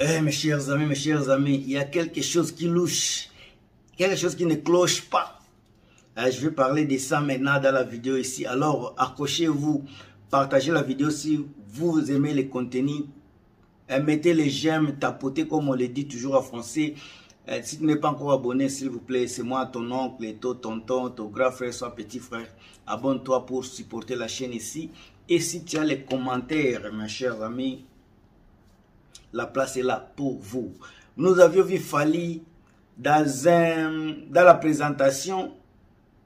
Eh, mes chers amis, mes chers amis, il y a quelque chose qui louche, quelque chose qui ne cloche pas. Eh, je vais parler de ça maintenant dans la vidéo ici. Alors, accrochez-vous, partagez la vidéo si vous aimez les contenus. Eh, mettez les j'aime, tapotez comme on le dit toujours en français. Eh, si tu n'es pas encore abonné, s'il vous plaît, c'est moi, ton oncle, ton tonton, ton grand frère, son petit frère. Abonne-toi pour supporter la chaîne ici. Et si tu as les commentaires, mes chers amis, la place est là pour vous. Nous avions vu Fali dans, un, dans la présentation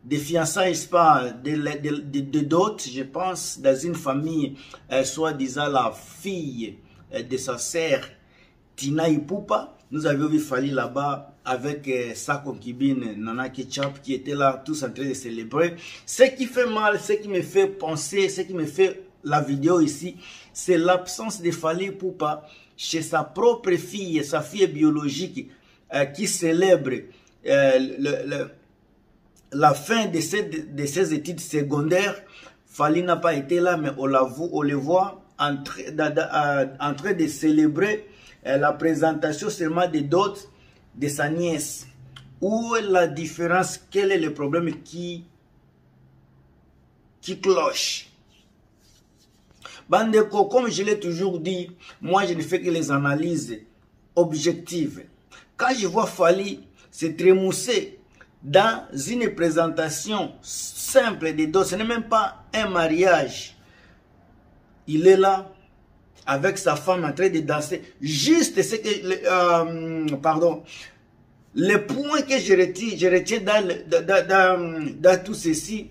des fiançailles, pas, de, de, dot, je pense, dans une famille, euh, soi-disant la fille euh, de sa sœur, Tina Ipupa. Nous avions vu Fali là-bas avec euh, sa concubine Nana Ketchup qui était là, tous en train de célébrer. Ce qui fait mal, ce qui me fait penser, ce qui me fait la vidéo ici, c'est l'absence de Fali Ipupa chez sa propre fille, sa fille biologique, euh, qui célèbre euh, la fin de ses, de ses études secondaires. Fali n'a pas été là, mais on, la, on le voit en, en train de célébrer euh, la présentation seulement des dots de sa nièce. Où est la différence? Quel est le problème qui, qui cloche? Bandeko, comme je l'ai toujours dit, moi je ne fais que les analyses objectives. Quand je vois Fali se trémousser dans une présentation simple de dos, ce n'est même pas un mariage. Il est là avec sa femme en train de danser. Juste ce que, euh, pardon, le point que je retiens, dans, tout ceci,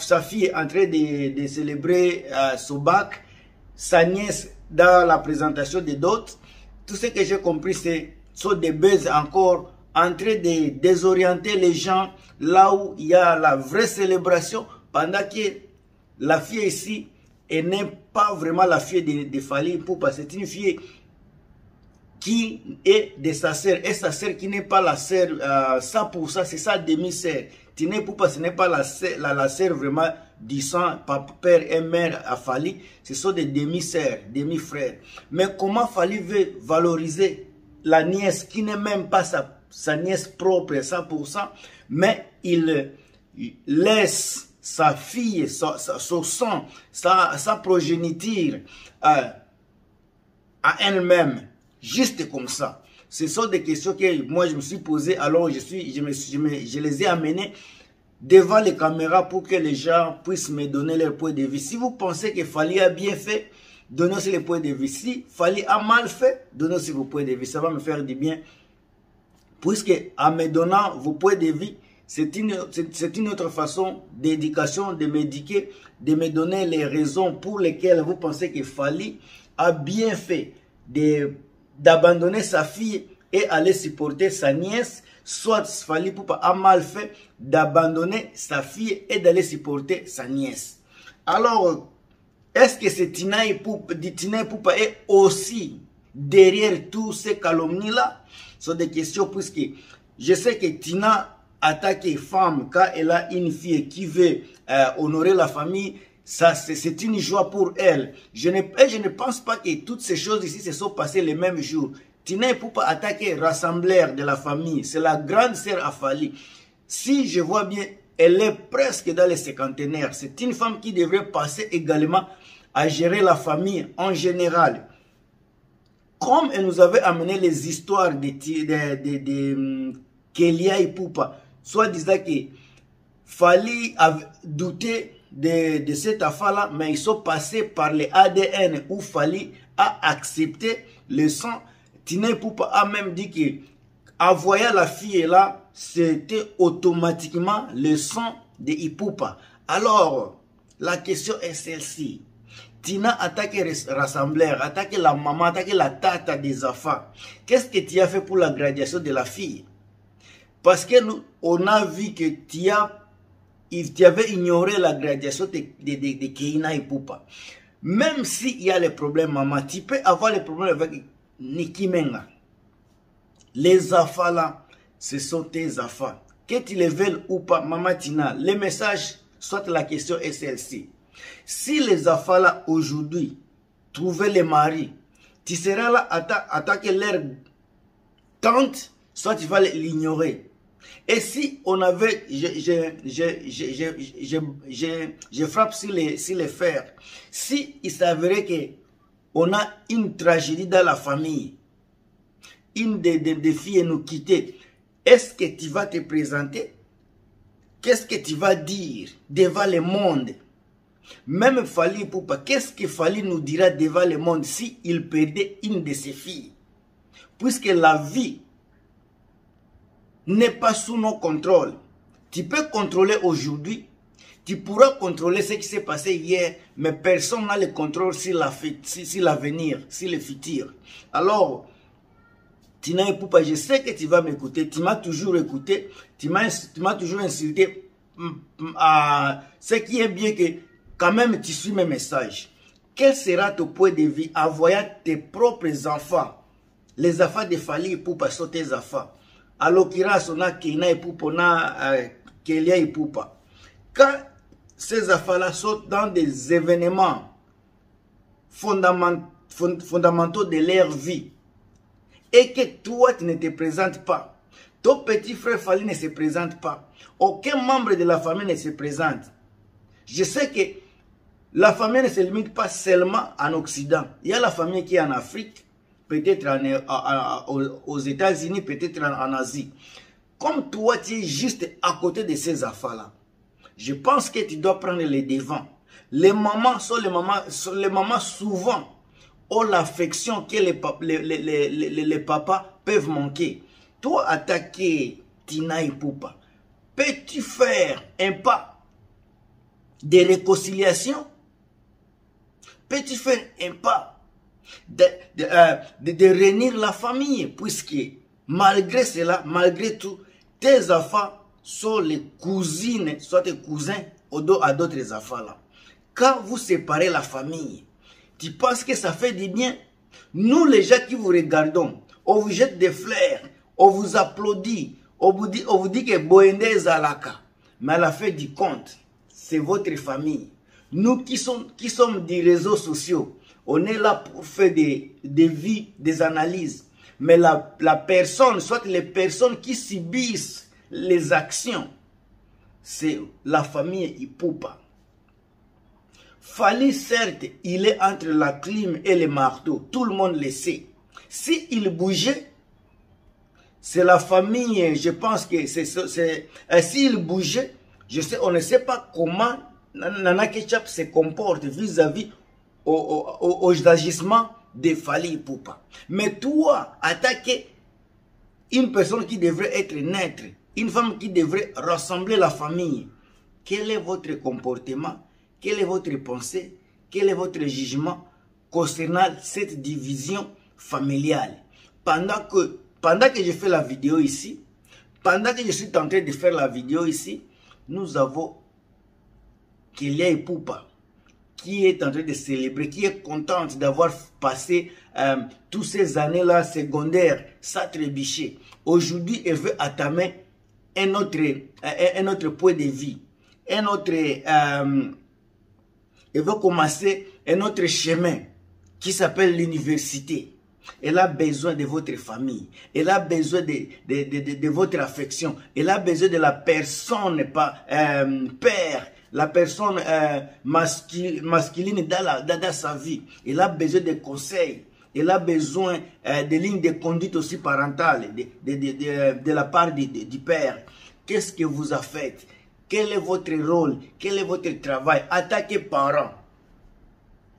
sa fille est en train de, de célébrer euh, son bac, sa nièce dans la présentation des dots. Tout ce que j'ai compris, c'est sont des buzz encore en train de désorienter les gens là où il y a la vraie célébration pendant que la fille ici elle n'est pas vraiment la fille de, de Fali Poupa. C'est une fille qui est de sa sœur. Et sa sœur qui n'est pas la sœur euh, 100%, c'est sa demi-sœur. Tine Poupa, ce n'est pas la sœur, la, sœur vraiment du sang, père et mère à Fali. Ce sont des demi-sœurs, demi-frères. Mais comment Fali veut valoriser la nièce qui n'est même pas sa, nièce propre 100%, mais il laisse sa fille, son sang, sa, sa progéniture euh, à elle-même, juste comme ça. Ce sont des questions que moi je me suis posées, alors je, suis, je, me, je, les ai amenées devant les caméras pour que les gens puissent me donner leur point de vue. Si vous pensez que Fali a bien fait, donnez aussi les points de vue. Si Fali a mal fait, donnez aussi vos points de vue. Ça va me faire du bien. Puisque en me donnant vos points de vue, c'est une, une autre façon d'éducation, de m'éduquer, de me donner les raisons pour lesquelles vous pensez que Fali a bien fait d'abandonner sa fille et aller supporter sa nièce, soit Fali Poupa a mal fait d'abandonner sa fille et d'aller supporter sa nièce. Alors, est-ce que c'est Tina Poupa, Poupa est aussi derrière tous ces calomnies-là? Ce sont des questions puisque je sais que Tina attaquer femme quand elle a une fille qui veut euh, honorer la famille, ça c'est une joie pour elle. Je ne, je ne pense pas que toutes ces choses ici se sont passées le même jour. Tina pas attaquer rassembleur de la famille. C'est la grande sœur Afali. Si je vois bien, elle est presque dans les cinquantenaires. C'est une femme qui devrait passer également à gérer la famille en général. Comme elle nous avait amené les histoires de, de, de, de, Kélia et Poupa, soit disant que Fali a douté de, de cette affaire-là, mais ils sont passés par les ADN où Fali a accepté le sang. Tina Poupa a même dit que en voyant la fille là, c'était automatiquement le sang de Ipupa. Alors, la question est celle-ci. Tina attaque rassembleur, attaque la maman, attaque la tata des enfants. Qu'est-ce que tu as fait pour la graduation de la fille? Parce que on a vu que tu, as, tu avais ignoré la graduation de, de, de, de Keina et Poupa. Même s'il y a les problèmes, maman, tu peux avoir les problèmes avec Niki Menga. Les affaires là, ce sont tes affaires. Que tu les veuilles ou pas, maman Tina, le message, soit la question est celle-ci. Si les affaires là, aujourd'hui, trouver les maris, tu seras là à ta que l'air tente soit tu vas l'ignorer et si on avait, je, je, je, je, frappe sur les, sur les fers, si il s'avérait que on a une tragédie dans la famille, une des, des, filles nous quitter, est-ce que tu vas te présenter? Qu'est-ce que tu vas dire devant le monde? Même Fali Poupa, qu'est-ce que Fali nous dira devant le monde si il perdait une de ses filles? Puisque la vie n'est pas sous nos contrôles. Tu peux contrôler aujourd'hui, tu pourras contrôler ce qui s'est passé hier, mais personne n'a le contrôle sur l'avenir, sur, le futur. Alors, Tina Poupa, je sais que tu vas m'écouter, tu m'as toujours écouté, tu m'as toujours insulté. Mm, mm, ce qui est bien que quand même tu suis mes messages. Quel sera ton point de vue en voyant tes propres enfants, les enfants de Fali Poupa sont tes enfants? À l'occurrence, on a Kina et Poupa, on a euh, Kelia et Poupa. Quand ces affaires-là sont dans des événements fondamentaux de leur vie, et que toi, tu ne te présentes pas, ton petit frère Fali ne se présente pas, aucun membre de la famille ne se présente. Je sais que la famille ne se limite pas seulement en Occident. Il y a la famille qui est en Afrique, peut-être aux États-Unis, peut-être en, Asie. Comme toi, tu es juste à côté de ces affaires-là. Je pense que tu dois prendre les devants. Les mamans sont les mamans, les mamans souvent ont l'affection que les, les, les, les, papas peuvent manquer. Toi, attaquer Tina et Poupa, peux-tu faire un pas de réconciliation? Peux-tu faire un pas de, euh, de, de, réunir la famille, puisque malgré cela, malgré tout, tes enfants sont les cousines, soit tes cousins à d'autres enfants là. Quand vous séparez la famille, tu penses que ça fait du bien? Nous, les gens qui vous regardons, on vous jette des fleurs, on vous applaudit, on vous dit, on vous dit que Boende Zalaka. Mais à la fin du compte, c'est votre famille. Nous qui qui sommes des réseaux sociaux, on est là pour faire des, des vies, des analyses. Mais la, la personne, soit les personnes qui subissent les actions, c'est la famille Ipupa. Fali, certes, il est entre la clim et le marteau. Tout le monde le sait. S'il il bougeait, c'est la famille, je pense que c'est... Euh, s'il bougeait, je sais, on ne sait pas comment Nana Ketchup se comporte vis-à-vis aux, agissements de Fali Poupa. Mais toi, attaquer une personne qui devrait être naître, une femme qui devrait rassembler la famille, quel est votre comportement, quelle est votre pensée, quel est votre jugement concernant cette division familiale? Pendant que, pendant que je fais la vidéo ici, pendant que je suis en train de faire la vidéo ici, nous avons Kélia et Poupa qui est en train de célébrer, qui est contente d'avoir passé euh, toutes ces années-là secondaires sans trébucher. Aujourd'hui, elle veut attamer un autre, un, autre point de vie, un autre, euh, elle veut commencer un autre chemin qui s'appelle l'université. Elle a besoin de votre famille. Elle a besoin de, de, de, de, votre affection. Elle a besoin de la personne, pas euh, père, la personne euh, masculine dans, sa vie. Elle a besoin de conseils. Elle a besoin euh, de lignes de conduite aussi parentales de, la part du père. Qu'est-ce que vous a fait Quel est votre rôle? Quel est votre travail? Attaquez parents.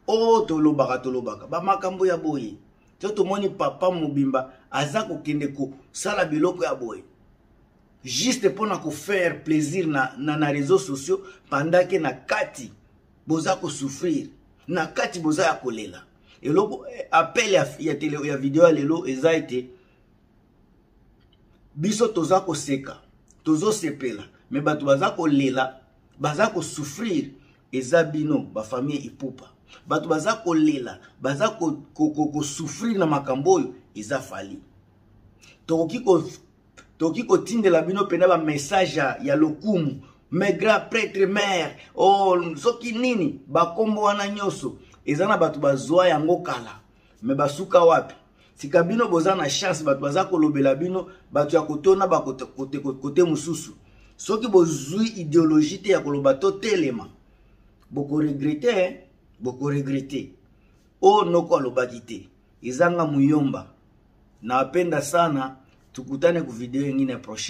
Oh, tolobaka tolobaka. Bamakambo ya boye. Papa mobimba aza kokende sala ya boye juste mpona kofaire plaisir na, na, na réseaux sociaux pendant ke na kati boza kosouffrir na kati boza ya kolela. Eloko appel ya, ya, tele, ya video ya lelo eza ete biso toza koseka tozosepela me bato baza kolela baza kosouffrir eza bino bafamille epupa bato baza kolela baza kosouffrir ko, ko, ko na makambo oyo eza fali. Tokoki toki kotindela bino mpena bamessage ya lokumu. Maigrat prêtre mare oh, soki nini bakombo wana nyonso eza na bato bazwa yango kala. Me basuka wapi? Sika bino boza na chance bato baza kolobela bino bato ya kotona bakote kote, kote, kote mosusu. Soki bozwi idéologie te ya koloba totelema bokoregrete bokoregrete. Oyo noko alobaki te. Ezanga muyomba. Napenda sana tukutane kuvideo ingine prochaine.